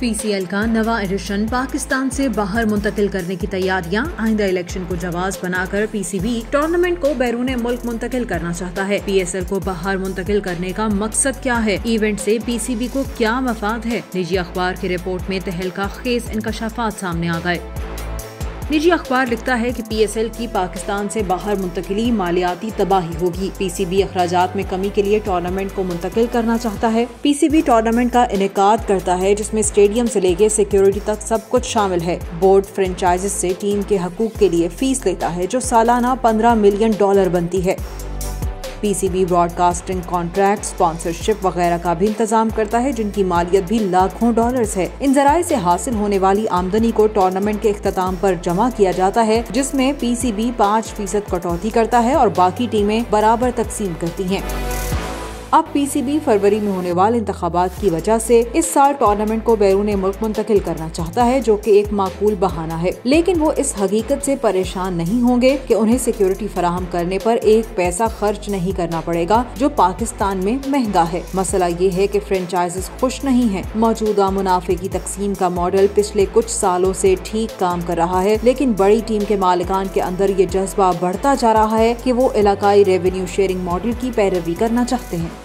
PCL का नवा addition Pakistan से बाहर मुंतकिल करने की तैयारियाँ। आइंदा इलेक्शन को जवाब बनाकर पीसीबी टूर्नामेंट को बैरून मुल्क मुंतकिल करना चाहता है। पीएसएल को बाहर मुंतकिल करने का मकसद क्या है? इवेंट से पीसीबी को क्या मफाद है? निजी अखबार की रिपोर्ट में तहलका खेज इंकशाफात सामने आ गए। निजी अखबार लिखता है कि पीएसएल की पाकिस्तान से बाहर मुंतकली मालियाती तबाही होगी। पीसीबी अखराज में कमी के लिए टूर्नामेंट को मुंतकिल करना चाहता है। पीसीबी टूर्नामेंट का इनका करता है, जिसमें स्टेडियम से लेके सिक्योरिटी तक सब कुछ शामिल है। बोर्ड फ्रेंचाइज से टीम के हकूक के लिए फ़ीस लेता है, जो सालाना पंद्रह मिलियन डॉलर बनती है। पीसीबी ब्रॉडकास्टिंग कॉन्ट्रैक्ट स्पॉन्सरशिप वगैरह का भी इंतज़ाम करता है, जिनकी मालियत भी लाखों डॉलर्स है। इन जराये से हासिल होने वाली आमदनी को टूर्नामेंट के अख्ताम पर जमा किया जाता है, जिसमें पीसीबी पाँच फ़ीसद कटौती करता है और बाकी टीमें बराबर तकसीम करती हैं। अब पीसीबी फरवरी में होने वाले इंतबात की वजह से इस साल टूर्नामेंट को बैरून मुल्क मुंतकिल करना चाहता है, जो कि एक माकूल बहाना है। लेकिन वो इस हकीकत से परेशान नहीं होंगे कि उन्हें सिक्योरिटी फराहम करने पर एक पैसा खर्च नहीं करना पड़ेगा, जो पाकिस्तान में महँगा है। मसला ये है कि फ्रेंचाइजेस खुश नहीं है। मौजूदा मुनाफे की तकसीम का मॉडल पिछले कुछ सालों से ठीक काम कर रहा है, लेकिन बड़ी टीम के मालिकान के अंदर ये जज्बा बढ़ता जा रहा है कि वो इलाकाई रेवेन्यू शेयरिंग मॉडल की पैरवी करना चाहते हैं।